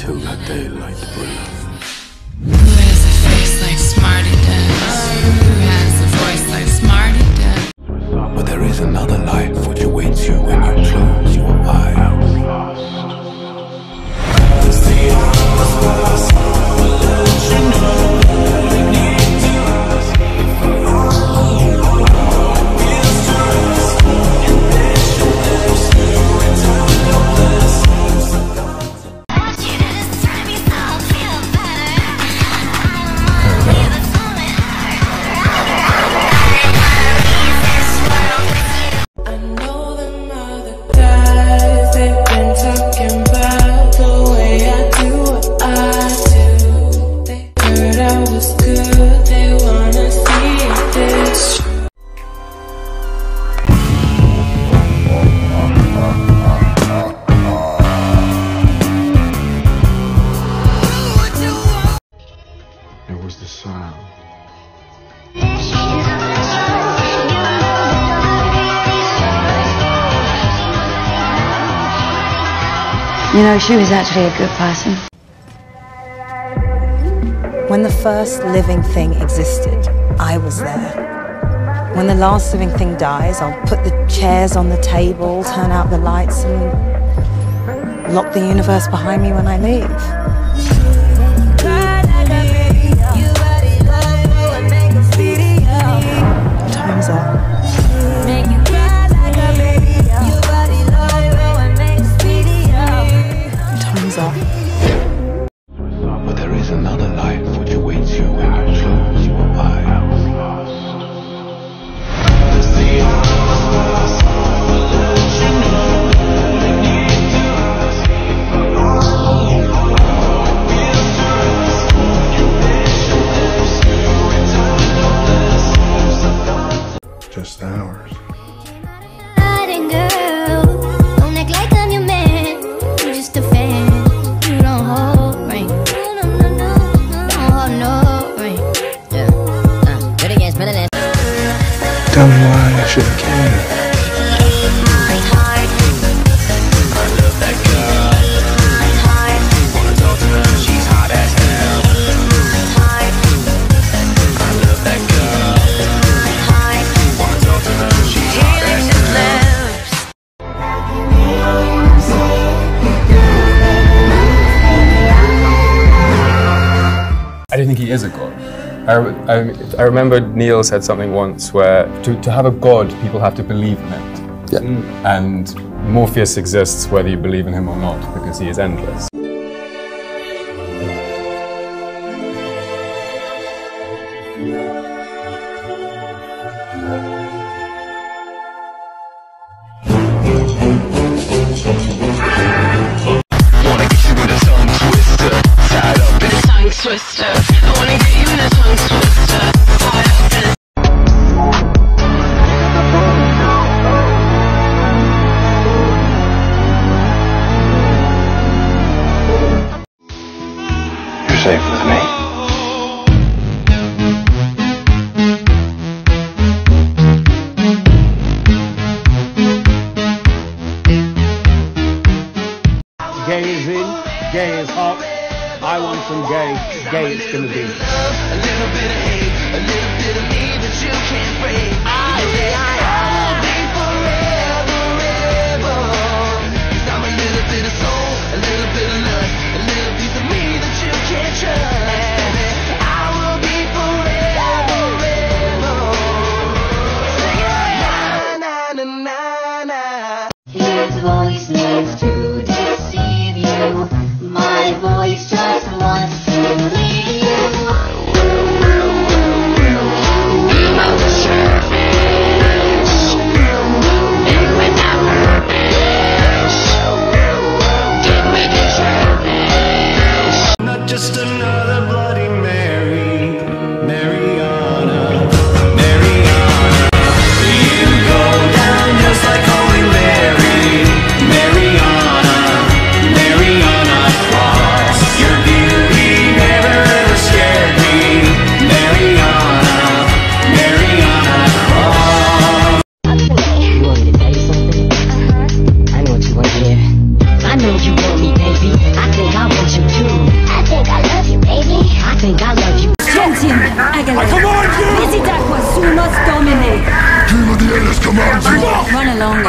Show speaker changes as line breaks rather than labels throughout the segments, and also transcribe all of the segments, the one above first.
until that daylight breaks.
who has a face like Smarty does? Who has a voice like Smarty does?
But there is another life which awaits you when you close
the
sound.
You know, she was actually a good person.
When the first living thing existed, I was there. When the last living thing dies, I'll put the chairs on the table, turn out the lights, and lock the universe behind me when I leave.
I
don't think he is a god. I, I, I remember Neil said something once where to, to have a god, people have to believe in it.
Yeah. Mm.
And Morpheus exists whether you believe in him or not because he is endless.
I wanna get you in a tongue twister. Up
safe with me.
Gay is in, gay is hot. I want some gay, gay it's gonna be.
A little bit of hate, a little bit of me that you can't break. I say I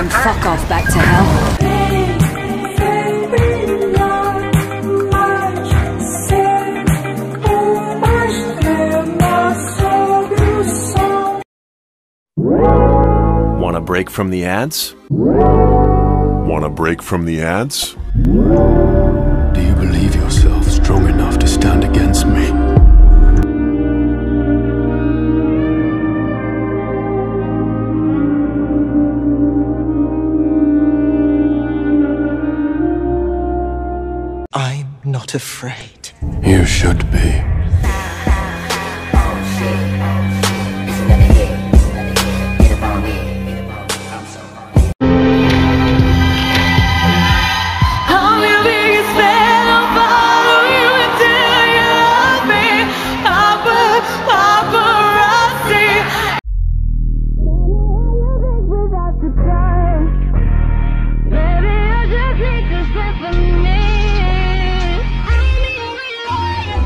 then fuck off back to hell.
Want a break from the ads? Want a break from the ads?
Do you believe yourself strong enough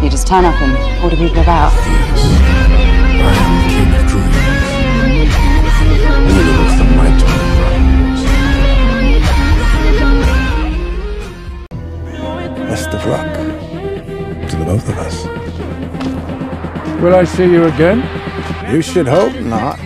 You
just
turn up and order people about.
I am the king of dreams. Neither of them my
Best of luck to the both of us.
Will I see you again?
You should hope not.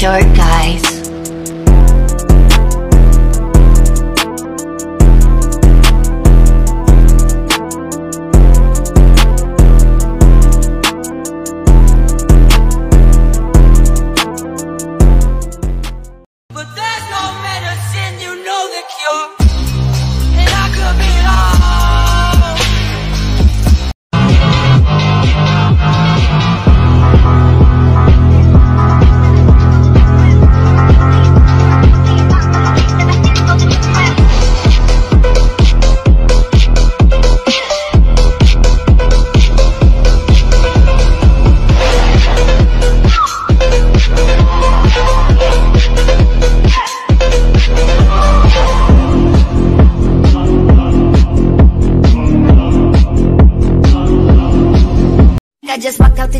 Short guys.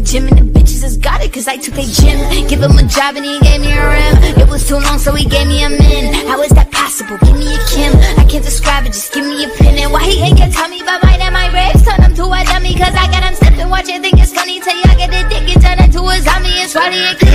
Gym and the bitches has got it cause I took a gym. Give him a job and he gave me a rim. It was too long so he gave me a min. How is that possible? Give me a Kim. I can't describe it, just give me a pin. And why he ain't get tummy but mine and my ribs? Turn him to a dummy cause I got him slipping. Watch it, think it's funny till y'all get addicted. Turn into a zombie and it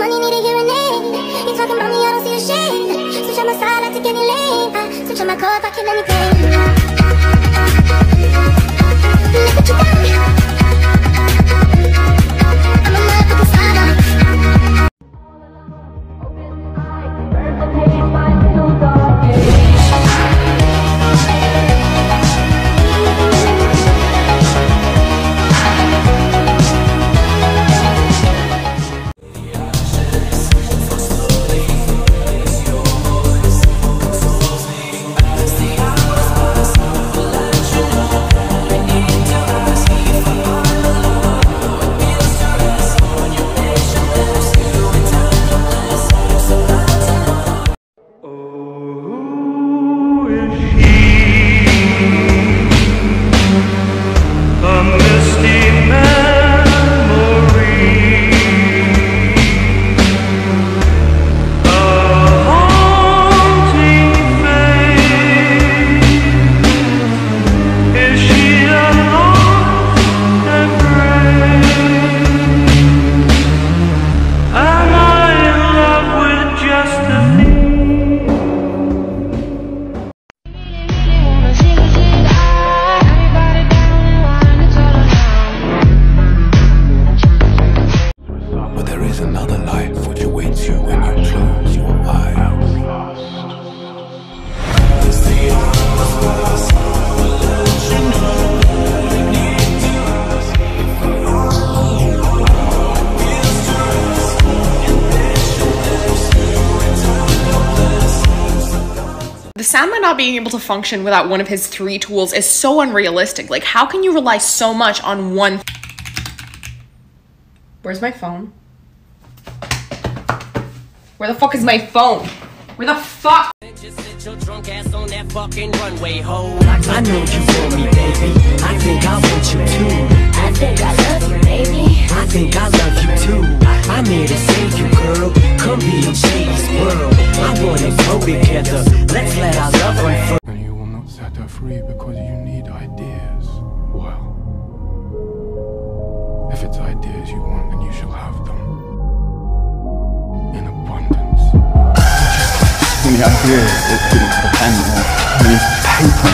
money, need a hearing aid. You talking about me, I don't see a shade. Switch on my side, I take any lane. I switch on my if I kill anything. Look what you done.
is another life which awaits you when you close your eyes. The
Sandman not being able to function without one of his three tools is so unrealistic. Like, how can you rely so much on one? Where's my phone? Where the fuck is my phone? Where the fuck?
your drunk ass on that fucking runway, ho. I know you want me, baby. I think I want you too.
I think I love you, baby.
I think I love you too. I'm here to save you, girl. Come be in Shady's world. I wanna grow together. Let's let our love unfurl.
And you will not set her free because
the idea it didn't put a pen or a piece of paper.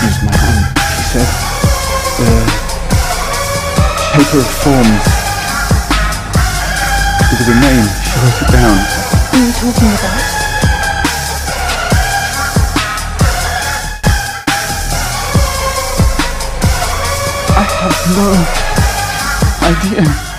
Used my hand. She said, the paper of forms. It was a name. She wrote it down.
What are you talking about?
I have no idea.